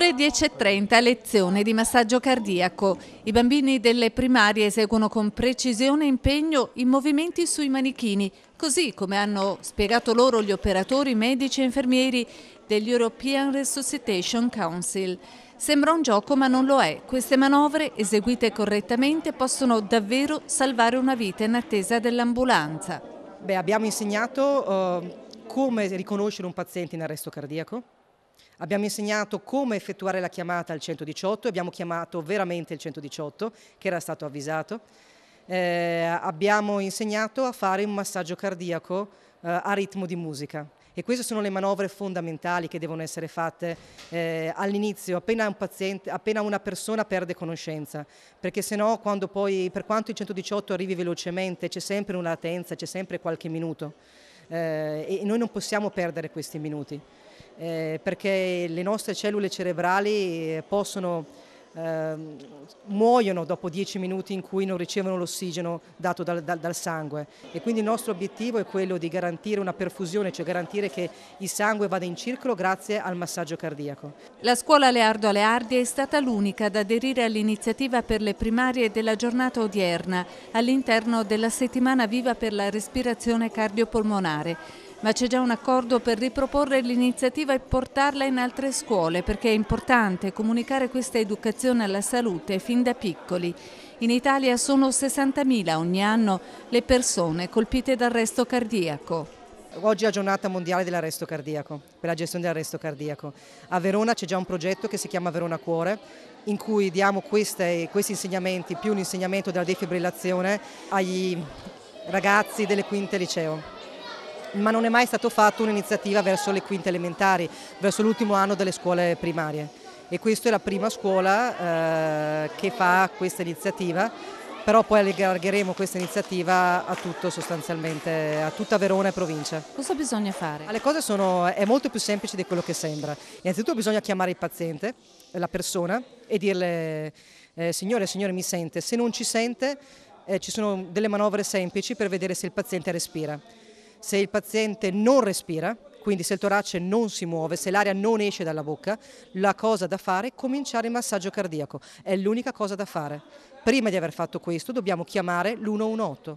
Ore 10.30, lezione di massaggio cardiaco. I bambini delle primarie eseguono con precisione e impegno i movimenti sui manichini, così come hanno spiegato loro gli operatori medici e infermieri degli European Resuscitation Council. Sembra un gioco ma non lo è. Queste manovre, eseguite correttamente, possono davvero salvare una vita in attesa dell'ambulanza. Abbiamo insegnato uh, come riconoscere un paziente in arresto cardiaco, Abbiamo insegnato come effettuare la chiamata al 118, abbiamo chiamato veramente il 118 che era stato avvisato. Eh, abbiamo insegnato a fare un massaggio cardiaco eh, a ritmo di musica. E queste sono le manovre fondamentali che devono essere fatte eh, all'inizio, appena, un paziente, appena una persona perde conoscenza, perché se no quando poi, per quanto il 118 arrivi velocemente, c'è sempre una latenza, c'è sempre qualche minuto. Eh, e noi non possiamo perdere questi minuti eh, perché le nostre cellule cerebrali eh, possono, eh, muoiono dopo 10 minuti in cui non ricevono l'ossigeno dato dal, dal, dal, sangue e quindi il nostro obiettivo è quello di garantire una perfusione, cioè garantire che il sangue vada in circolo grazie al massaggio cardiaco. La scuola Leardo Aleardi è stata l'unica ad aderire all'iniziativa per le primarie della giornata odierna all'interno della settimana viva per la respirazione cardiopolmonare ma c'è già un accordo per riproporre l'iniziativa e portarla in altre scuole perché è importante comunicare questa educazione alla salute fin da piccoli. In Italia sono 60.000 ogni anno le persone colpite d'arresto cardiaco. Oggi è la giornata mondiale dell'arresto cardiaco, per la gestione dell'arresto cardiaco. A Verona c'è già un progetto che si chiama Verona Cuore, in cui diamo queste, questi insegnamenti, più l'insegnamento della defibrillazione, agli ragazzi delle quinte liceo ma non è mai stato fatto un'iniziativa verso le quinte elementari, verso l'ultimo anno delle scuole primarie e questa è la prima scuola eh, che fa questa iniziativa però poi allargheremo questa iniziativa a tutto sostanzialmente, a tutta Verona e provincia. Cosa bisogna fare? Le cose sono, è molto più semplice di quello che sembra. Innanzitutto bisogna chiamare il paziente, la persona, e dirle eh, signore, signore mi sente, se non ci sente eh, ci sono delle manovre semplici per vedere se il paziente respira. Se il paziente non respira, quindi se il torace non si muove, se l'aria non esce dalla bocca, la cosa da fare è cominciare il massaggio cardiaco, è l'unica cosa da fare. Prima di aver fatto questo dobbiamo chiamare l'118